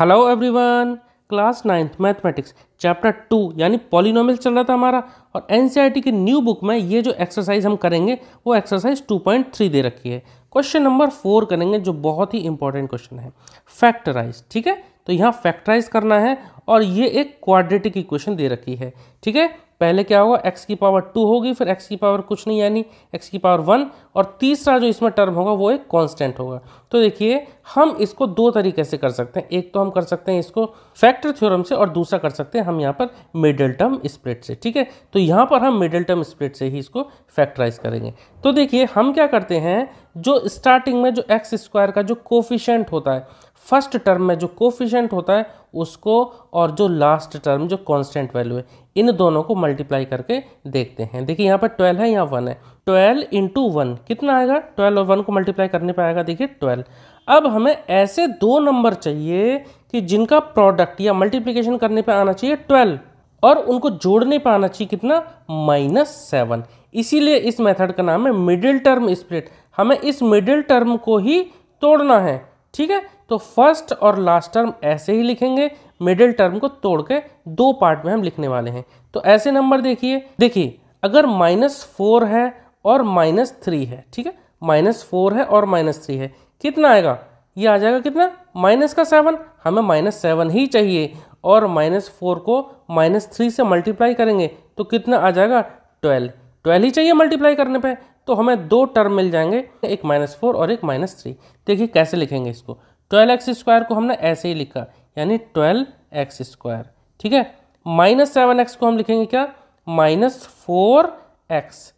Hello everyone class ninth mathematics chapter two यानी polynomial चल रहा था हमारा, और एन की न्यू बुक में ये जो एक्सरसाइज हम करेंगे, वो एक्सरसाइज 2.3 दे रखी है। क्वेश्चन नंबर फोर करेंगे, जो बहुत ही इंपॉर्टेंट क्वेश्चन है। फैक्टराइज ठीक है? तो यहाँ फैक्टराइज करना है और ये एक क्वाड्रेटिक इक्वेशन दे रखी है। ठीक है? पहले क्या होगा? x की पावर टू होगी, फिर x की पावर कुछ नहीं, यानी x की पावर वन और तीसरा जो इसमें टर्म होगा, वो एक कांस्टेंट होगा। तो देखिए, हम इसको दो तरीके से कर सकते हैं। एक तो हम कर सकते हैं इसको फैक्टर थ्योरम से, और दूसरा कर सकते हैं हम यहाँ पर मिडिल टर्म स्प्लिट से। ठीक है? तो यहाँ पर हम मिडिल टर्म स्प्लिट से ही इसको फैक्टराइज करेंगे। तो देखिए, हम क्या करते हैं, जो स्टार्टिंग में जो एक्स स्क्वायर का जो कोफिशेंट होता है फ़र्स्ट टर्म में जो कोफिशेंट होता है उसको और जो लास्ट टर्म जो कांस्टेंट वैल्यू है, इन दोनों को मल्टीप्लाई करके देखते हैं। देखिए, यहाँ पर ट्वेल्व है, यहाँ वन है। ट्वेल्व इंटू वन कितना आएगा? ट्वेल्व और वन को मल्टीप्लाई करने पर आएगा, देखिए ट्वेल्व अब हमें ऐसे दो नंबर चाहिए कि जिनका प्रोडक्ट या मल्टीप्लीकेशन करने पर आना चाहिए ट्वेल्व और उनको जोड़ने पर आना चाहिए कितना? माइनस सेवन इसीलिए इस मेथड का नाम है मिडिल टर्म स्प्लिट हमें इस मिडिल टर्म को ही तोड़ना है, ठीक है? तो फ़र्स्ट और लास्ट टर्म ऐसे ही लिखेंगे मिडिल टर्म को तोड़ के दो पार्ट में हम लिखने वाले हैं। तो ऐसे नंबर देखिए। देखिए, अगर माइनस फोर है और माइनस थ्री है, ठीक है? माइनस फोर है और माइनस थ्री है, कितना आएगा? ये आ जाएगा कितना? माइनस का सेवन हमें माइनस सेवन ही चाहिए और माइनस फोर को माइनस थ्री से मल्टीप्लाई करेंगे तो कितना आ जाएगा? ट्वेल्व ट्वेल्व ही चाहिए मल्टीप्लाई करने पे तो हमें दो टर्म मिल जाएँगे, एक माइनस फोर और एक माइनस थ्री देखिए कैसे लिखेंगे इसको। ट्वेल्व एक्स स्क्वायर को हमने ऐसे ही लिखा, यानी ट्वेल्व एक्स स्क्वायर ठीक है? माइनस सेवन एक्स को हम लिखेंगे क्या? माइनस फोर एक्स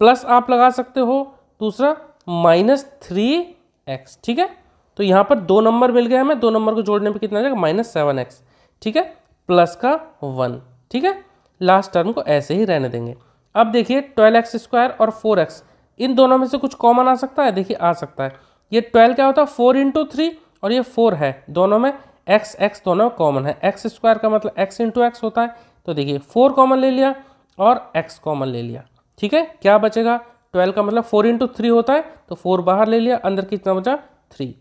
प्लस आप लगा सकते हो, दूसरा माइनस थ्री एक्स ठीक है? तो यहाँ पर दो नंबर मिल गए हमें, दो नंबर को जोड़ने पे कितना आ जाएगा? माइनस सेवन एक्स ठीक है? प्लस का वन ठीक है? लास्ट टर्म को ऐसे ही रहने देंगे। अब देखिए ट्वेल्व एक्स स्क्वायर और फोर एक्स इन दोनों में से कुछ कॉमन आ सकता है? देखिए आ सकता है। ये ट्वेल्व क्या होता? है फोर इंटू थ्री और ये फोर है। दोनों में एक्स एक्स दोनों कॉमन है। एक्स स्क्वायर का मतलब एक्स इंटू एक्स होता है। तो देखिए फोर कॉमन ले लिया और एक्स कॉमन ले लिया। ठीक है? क्या बचेगा? ट्वेल्व का मतलब फोर इंटू थ्री होता है। तो फोर बाहर ले लिया, अंदर कितना बचा? थ्री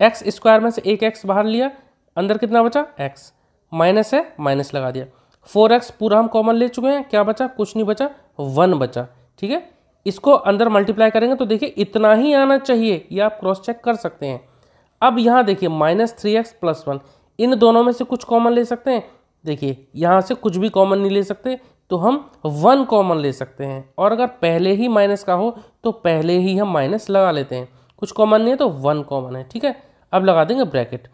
एक्स स्क्वायर में से एक एक्स बाहर लिया, अंदर कितना बचा? एक्स माइनस है माइनस लगा दिया। फोर एक्स पूरा हम कॉमन ले चुके हैं। क्या बचा? कुछ नहीं बचा। वन बचा। ठीक है? इसको अंदर मल्टीप्लाई करेंगे तो देखिए, इतना ही आना चाहिए। ये आप क्रॉस चेक कर सकते हैं। अब यहाँ देखिए minus three x plus one इन दोनों में से कुछ कॉमन ले सकते हैं। देखिए, यहाँ से कुछ भी कॉमन नहीं ले सकते तो हम वन कॉमन ले सकते हैं। और अगर पहले ही माइनस का हो तो पहले ही हम माइनस लगा लेते हैं। कुछ कॉमन नहीं है तो वन कॉमन है, ठीक है? अब लगा देंगे ब्रैकेट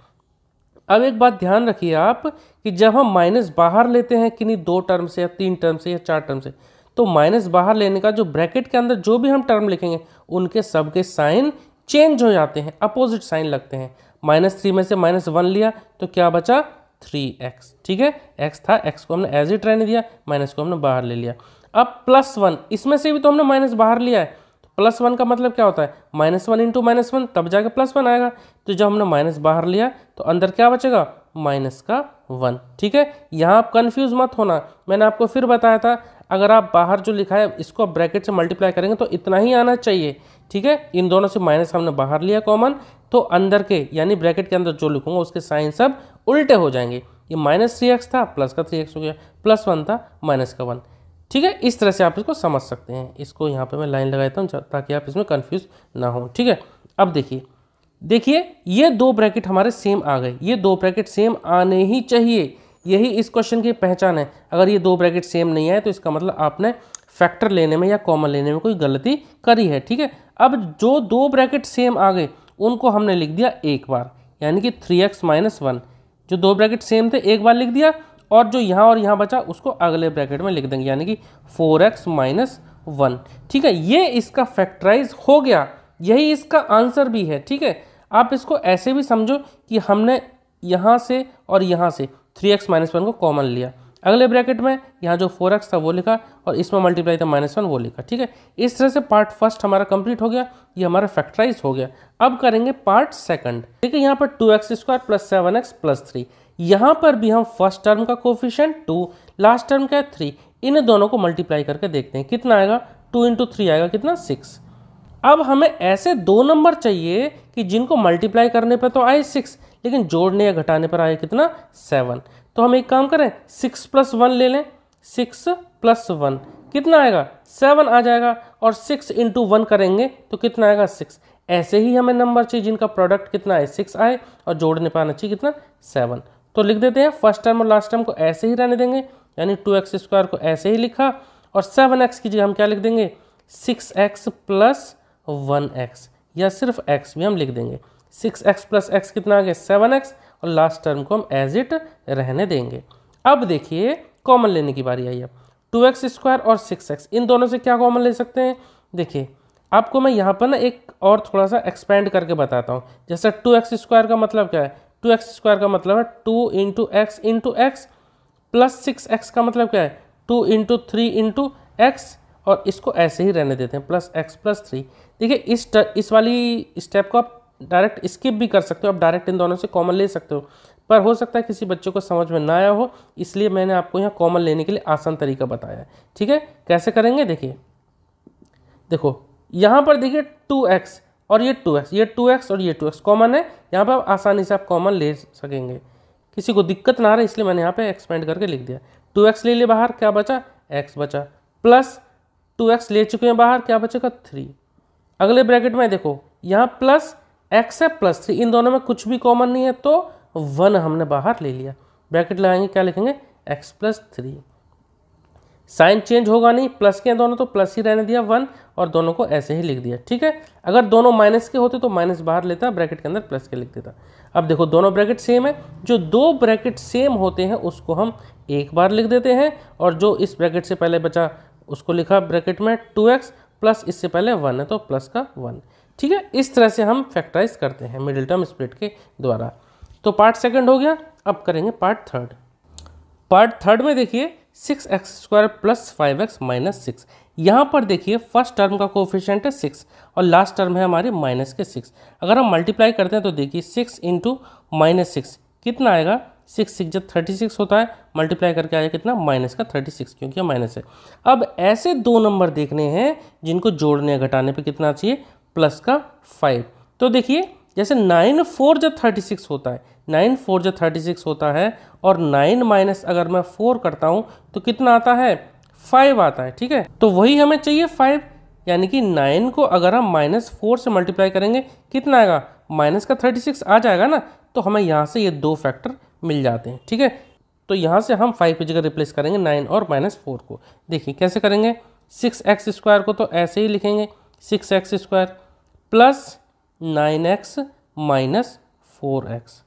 अब एक बात ध्यान रखिए आप, कि जब हम माइनस बाहर लेते हैं, किन्हीं दो टर्म से या तीन टर्म से या चार टर्म से तो माइनस बाहर लेने का जो ब्रैकेट के अंदर जो भी हम टर्म लिखेंगे, उनके सबके साइन चेंज हो जाते हैं, अपोजिट साइन लगते हैं। माइनस थ्री में से माइनस वन लिया तो क्या बचा? थ्री एक्स, ठीक है? एक्स था, एक्स को हमने एज इट रहने दिया, माइनस को हमने बाहर ले लिया। अब प्लस वन, इसमें से भी तो हमने माइनस बाहर लिया है। तो प्लस वन का मतलब क्या होता है? Minus one into minus one, तब जाके प्लस वन आएगा। तो जब हमने माइनस बाहर लिया तो अंदर क्या बचेगा? माइनस का वन, ठीक है? यहाँ आप कन्फ्यूज़ मत होना। मैंने आपको फिर बताया था, अगर आप बाहर जो लिखा है, इसको आप ब्रैकेट से मल्टीप्लाई करेंगे तो इतना ही आना चाहिए। ठीक है? इन दोनों से माइनस हमने बाहर लिया कॉमन तो अंदर के, यानी ब्रैकेट के अंदर जो लिखूँगा, उसके साइन सब उल्टे हो जाएँगे। ये माइनस थ्री एक्स था प्लस का थ्री एक्स हो गया प्लस वन था माइनस का वन ठीक है? इस तरह से आप इसको समझ सकते हैं। इसको यहाँ पे मैं लाइन लगाता हूँ ताकि आप इसमें कन्फ्यूज़ ना हो, ठीक है? अब देखिए देखिए, ये दो ब्रैकेट हमारे सेम आ गए। ये दो ब्रैकेट सेम आने ही चाहिए। यही इस क्वेश्चन की पहचान है। अगर ये दो ब्रैकेट सेम नहीं आए तो इसका मतलब आपने फैक्टर लेने में या कॉमन लेने में कोई गलती करी है, ठीक है? अब जो दो ब्रैकेट सेम आ गए, उनको हमने लिख दिया एक बार, यानी कि थ्री एक्स माइनस वन। जो दो ब्रैकेट सेम थे, एक बार लिख दिया, और जो यहाँ और यहाँ बचा, उसको अगले ब्रैकेट में लिख देंगे, यानी कि फोर एक्स माइनस वन। ठीक है, ये इसका फैक्टराइज हो गया, यही इसका आंसर भी है, ठीक है? आप इसको ऐसे भी समझो कि हमने यहाँ से और यहाँ से थ्री एक्स माइनस वन को कॉमन लिया। अगले ब्रैकेट में यहाँ जो फोर एक्स था वो लिखा और इसमें मल्टीप्लाई था माइनस वन वो लिखा, ठीक है? इस तरह से पार्ट फ़र्स्ट हमारा कंप्लीट हो गया, ये हमारा फैक्टराइज हो गया। अब करेंगे पार्ट सेकंड ठीक है यहाँ पर two x square plus seven x plus three यहाँ पर भी हम फ़र्स्ट टर्म का कोफिशियंट टू लास्ट टर्म का है? थ्री इन दोनों को मल्टीप्लाई करके देखते हैं। कितना आएगा? टू इंटू थ्री आएगा कितना? सिक्स अब हमें ऐसे दो नंबर चाहिए कि जिनको मल्टीप्लाई करने पर तो आए सिक्स लेकिन जोड़ने या घटाने पर आए कितना? सेवन तो हम एक काम करें सिक्स प्लस वन ले लें। सिक्स प्लस वन कितना आएगा? सेवन आ जाएगा और सिक्स इंटू वन करेंगे तो कितना आएगा? सिक्स ऐसे ही हमें नंबर चाहिए जिनका प्रोडक्ट कितना है सिक्स आए और जोड़ने पर आना चाहिए कितना? सेवन तो लिख देते हैं फ़र्स्ट टर्म और लास्ट टर्म को ऐसे ही रहने देंगे, यानी टू एक्स स्क्वायर को ऐसे ही लिखा और सेवन एक्स की जगह हम क्या लिख देंगे? Six x plus one x या सिर्फ़ एक्स भी हम लिख देंगे। सिक्स एक्स प्लस एक्स कितना आ गया? सेवन एक्स और लास्ट टर्म को हम एज इट रहने देंगे। अब देखिए कॉमन लेने की बारी आई अब। टू एक्स स्क्वायर और सिक्स एक्स इन दोनों से क्या कॉमन ले सकते हैं? देखिए, आपको मैं यहाँ पर ना एक और थोड़ा सा एक्सपेंड करके बताता हूँ। जैसे टू एक्स स्क्वायर का मतलब क्या है? टू एक्स स्क्वायर का मतलब है two into x into x plus six x का मतलब क्या है? Two into three into x और इसको ऐसे ही रहने देते हैं प्लस एक्स प्लस थ्री देखिए, इस इस वाली स्टेप को आप डायरेक्ट स्किप भी कर सकते हो, आप डायरेक्ट इन दोनों से कॉमन ले सकते हो। पर हो सकता है किसी बच्चे को समझ में ना आया हो, इसलिए मैंने आपको यहाँ कॉमन लेने के लिए आसान तरीका बताया है। ठीक है? कैसे करेंगे? देखिए। देखो, यहाँ पर देखिए टू एक्स और ये टू एक्स, ये टू एक्स और ये टू एक्स कॉमन है, यहाँ पर आप आसानी से आप कॉमन ले सकेंगे। किसी को दिक्कत ना आ रहा इसलिए मैंने यहाँ पे एक्सपेंड करके लिख दिया। टू एक्स ले लिया बाहर, क्या बचा? एक्स बचा। प्लस टू एक्स ले चुके हैं बाहर, क्या बचेगा? थ्री। अगले ब्रैकेट में देखो, यहाँ प्लस एक्स है प्लस थ्री इन दोनों में कुछ भी कॉमन नहीं है तो वन हमने बाहर ले लिया। ब्रैकेट लगाएँगे, क्या लिखेंगे? X plus three sign change होगा नहीं प्लस के हैं दोनों तो प्लस ही रहने दिया वन और दोनों को ऐसे ही लिख दिया, ठीक है? अगर दोनों माइनस के होते तो माइनस बाहर लेता ब्रैकेट के अंदर प्लस के लिख देता। अब देखो, दोनों ब्रैकेट सेम है, जो दो ब्रैकेट सेम होते हैं, उसको हम एक बार लिख देते हैं, और जो इस ब्रैकेट से पहले बचा, उसको लिखा ब्रैकेट में टू एक्स प्लस इससे पहले वन है तो प्लस का वन ठीक है? इस तरह से हम फैक्टराइज करते हैं मिडिल टर्म स्प्लिट के द्वारा। तो पार्ट सेकंड हो गया, अब करेंगे पार्ट थर्ड पार्ट थर्ड में देखिए six x square plus five x minus six यहाँ पर देखिए फ़र्स्ट टर्म का कोफिशियंट है सिक्स और लास्ट टर्म है हमारे माइनस के सिक्स अगर हम मल्टीप्लाई करते हैं तो देखिए सिक्स इंटू माइनस सिक्स कितना आएगा? सिक्स सिक्स जब थर्टी सिक्स होता है मल्टीप्लाई करके आएगा कितना? माइनस का थर्टी सिक्स क्योंकि माइनस है। अब ऐसे दो नंबर देखने हैं जिनको जोड़ने घटाने पे कितना चाहिए? प्लस का फाइव। तो देखिए, जैसे नाइन फोर जब थर्टी सिक्स होता है, नाइन फोर जब थर्टी सिक्स होता है और नाइन माइनस अगर मैं फोर करता हूँ तो कितना आता है? फाइव आता है, ठीक है? तो वही हमें चाहिए फाइव। यानी कि नाइन को अगर हम माइनस फोर से मल्टीप्लाई करेंगे, कितना आएगा? माइनस का थर्टी सिक्स आ जाएगा ना तो हमें यहाँ से ये दो फैक्टर मिल जाते हैं, ठीक है? तो यहाँ से हम फाइव की जगह रिप्लेस करेंगे नाइन और माइनस फोर को। देखिए, कैसे करेंगे? सिक्स एक्स स्क्वायर को तो ऐसे ही लिखेंगे, six x square. Plus nine x minus four x.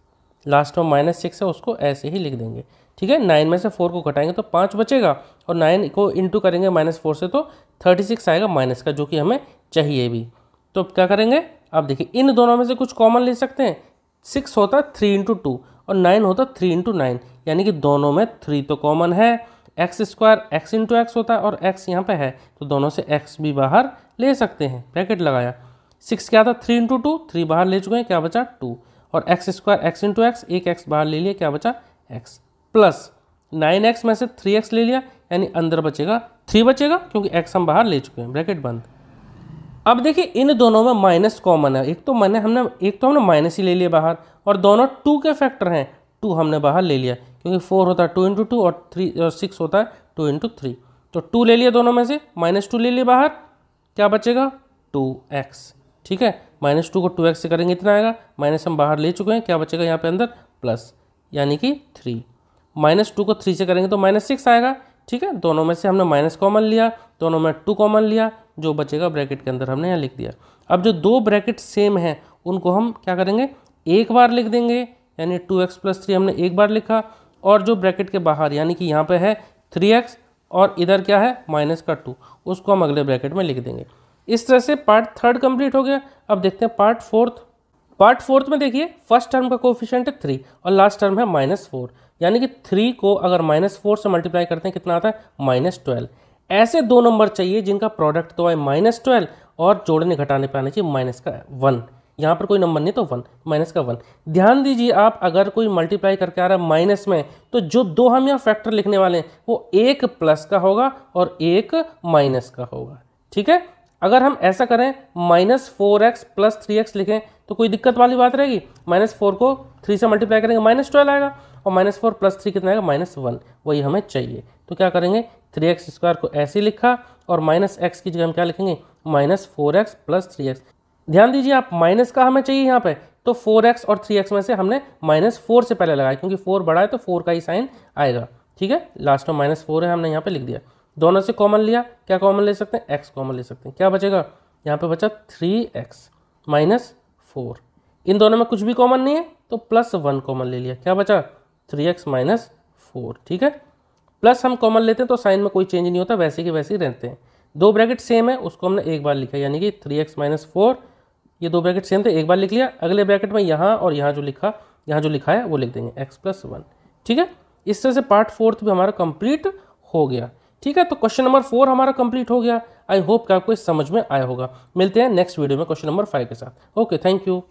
Last में माइनस सिक्स है, उसको ऐसे ही लिख देंगे। ठीक है? नाइन में से फोर को घटाएँगे तो पाँच बचेगा और नाइन को इंटू करेंगे माइनस फोर से तो थर्टी सिक्स आएगा माइनस का, जो कि हमें चाहिए भी। तो क्या करेंगे? अब देखिए, इन दोनों में से कुछ कॉमन ले सकते हैं। सिक्स होता है थ्री इंटू टू और नाइन होता थ्री इंटू नाइन यानी कि दोनों में थ्री तो कॉमन है। X square x into x होता है और एक्स यहाँ पे है। तो दोनों से एक्स भी बाहर ले सकते हैं। ब्रैकेट लगाया। सिक्स क्या था? थ्री इंटू टू थ्री बाहर ले चुके हैं, क्या बचा? टू और x square x into x एक एक्स बाहर ले लिया, क्या बचा? एक्स प्लस नाइन एक्स में से थ्री एक्स ले लिया, यानी अंदर बचेगा। थ्री बचेगा, क्योंकि एक्स हम बाहर ले चुके हैं ब्रैकेट बंद। अब देखिए, इन दोनों में माइनस कॉमन है। एक तो मैंने हमने, एक तो हमने माइनस ही ले लिया बाहर, और दोनों टू के फैक्टर हैं। टू हमने बाहर ले लिया, क्योंकि फोर होता है टू इंटू टू और थ्री और सिक्स होता है टू इंटू थ्री तो टू ले लिया दोनों में से माइनस टू ले लिया बाहर, क्या बचेगा? टू एक्स ठीक है? माइनस टू को टू एक्स से करेंगे, इतना आएगा। माइनस हम बाहर ले चुके हैं, क्या बचेगा यहाँ पे अंदर? प्लस, यानी कि थ्री। माइनस टू को थ्री से करेंगे तो माइनस सिक्स आएगा, ठीक है? दोनों में से हमने माइनस कॉमन लिया, दोनों में टू कॉमन लिया, जो बचेगा ब्रैकेट के अंदर हमने यहाँ लिख दिया। अब जो दो ब्रैकेट सेम हैं, उनको हम क्या करेंगे? एक बार लिख देंगे, यानी टू एक्स प्लस थ्री हमने एक बार लिखा, और जो ब्रैकेट के बाहर, यानी कि यहाँ पे है थ्री एक्स, और इधर क्या है? माइनस का टू। उसको हम अगले ब्रैकेट में लिख देंगे। इस तरह से पार्ट थर्ड कंप्लीट हो गया। अब देखते हैं पार्ट फोर्थ पार्ट फोर्थ में देखिए फ़र्स्ट टर्म का कोफिशियंट है थ्री और लास्ट टर्म है माइनस फोर यानी कि थ्री को अगर माइनस फोर से मल्टीप्लाई करते हैं, कितना आता है? माइनस ट्वेल्व ऐसे दो नंबर चाहिए जिनका प्रोडक्ट तो आए माइनस ट्वेल्व और जोड़ने घटाने पर आना चाहिए माइनस का वन यहाँ पर कोई नंबर नहीं तो वन माइनस का वन ध्यान दीजिए आप, अगर कोई मल्टीप्लाई करके आ रहा है माइनस में तो जो दो हम यहाँ फैक्टर लिखने वाले हैं, वो एक प्लस का होगा और एक माइनस का होगा। ठीक है? अगर हम ऐसा करें minus four x plus three x लिखें तो कोई दिक्कत वाली बात रहेगी। माइनस फोर को थ्री से मल्टीप्लाई करेंगे माइनस ट्वेल्व आएगा, और माइनस फोर प्लस थ्री कितना आएगा? माइनस वन वही हमें चाहिए। तो क्या करेंगे? थ्री एक्स स्क्वायर को ऐसे ही लिखा, और माइनस एक्स की जगह हम क्या लिखेंगे? Minus four x plus three x ध्यान दीजिए, आप माइनस का हमें चाहिए यहाँ पे? तो फोर एक्स और थ्री एक्स में से हमने माइनस फोर से पहले लगाया, क्योंकि फोर बड़ा है तो फोर का ही साइन आएगा। ठीक है? लास्ट में माइनस फोर है, हमने यहाँ पे लिख दिया। दोनों से कॉमन लिया, क्या कॉमन ले सकते हैं? एक्स कॉमन ले सकते हैं। क्या बचेगा? यहाँ पे बचा थ्री एक्स माइनस फोर इन दोनों में कुछ भी कॉमन नहीं है तो प्लस वन कॉमन ले लिया। क्या बचा? थ्री एक्स माइनस फोर ठीक है? प्लस हम कॉमन लेते हैं तो साइन में कोई चेंज नहीं होता, वैसे के वैसे ही रहते हैं। दो ब्रैकेट सेम है, उसको हमने एक बार लिखा, यानी कि थ्री एक्स माइनस फोर ये दो ब्रैकेट सेम थे, एक बार लिख लिया। अगले ब्रैकेट में यहाँ और यहाँ जो लिखा, यहाँ जो लिखा है, वो लिख देंगे एक्स प्लस वन ठीक है? इस तरह से पार्ट फोर्थ भी हमारा कंप्लीट हो गया। ठीक है तो क्वेश्चन नंबर फोर हमारा कंप्लीट हो गया। आई होप कि आपको इस समझ में आया होगा। मिलते हैं नेक्स्ट वीडियो में क्वेश्चन नंबर फाइव के साथ। Okay thank you